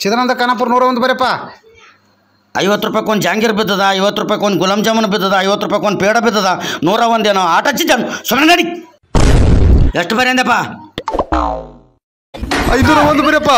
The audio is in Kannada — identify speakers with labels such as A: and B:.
A: ಚಿದಾನಂದ ಖಾನಾಪುರ ನೂರ ಒಂದು ಬರಪ್ಪ
B: ಐವತ್ತು ರೂಪಾಯಿಗೆ ಒಂದು ಜಾಂಗೀರ್ ಬಿದ್ದದ ಐವತ್ತು ರೂಪಾಯಿಗೆ ಒಂದು ಗುಲಾಬ್ ಜಾಮೂನ್ ಬಿದ್ದದ ಐವತ್ತು ರೂಪಾಯಿಗೆ ಒಂದು ಪೇಡ ಬಿದ್ದದ ನೂರ ಒಂದೇನೋ ಆಟ ಚಿಜನ್ ಸುಮ್ಮನೆ ನಡಿ. ಎಷ್ಟು ಬರೀ ಅಂದಪ್ಪ
A: ಐದುನೂರ ಒಂದು ಬರಪ್ಪ